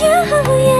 you, yeah